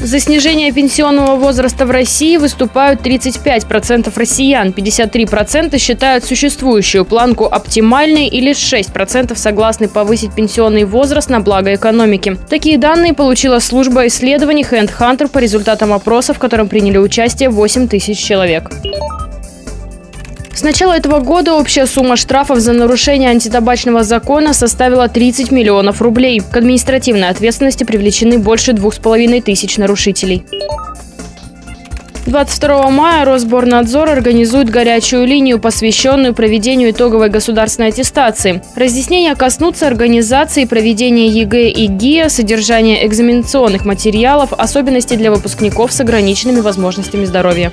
За снижение пенсионного возраста в России выступают 35% россиян, 53% считают существующую планку оптимальной и лишь 6% согласны повысить пенсионный возраст на благо экономики. Такие данные получила служба исследований Hand Hunter по результатам опроса, в котором приняли участие 8 тысяч человек. С начала этого года общая сумма штрафов за нарушение антитабачного закона составила 30 миллионов рублей. К административной ответственности привлечены больше двух с половиной тысяч нарушителей. 22 мая Рособрнадзор организует горячую линию, посвященную проведению итоговой государственной аттестации. Разъяснения коснутся организации проведения ЕГЭ и ГИА, содержания экзаменационных материалов, особенностей для выпускников с ограниченными возможностями здоровья.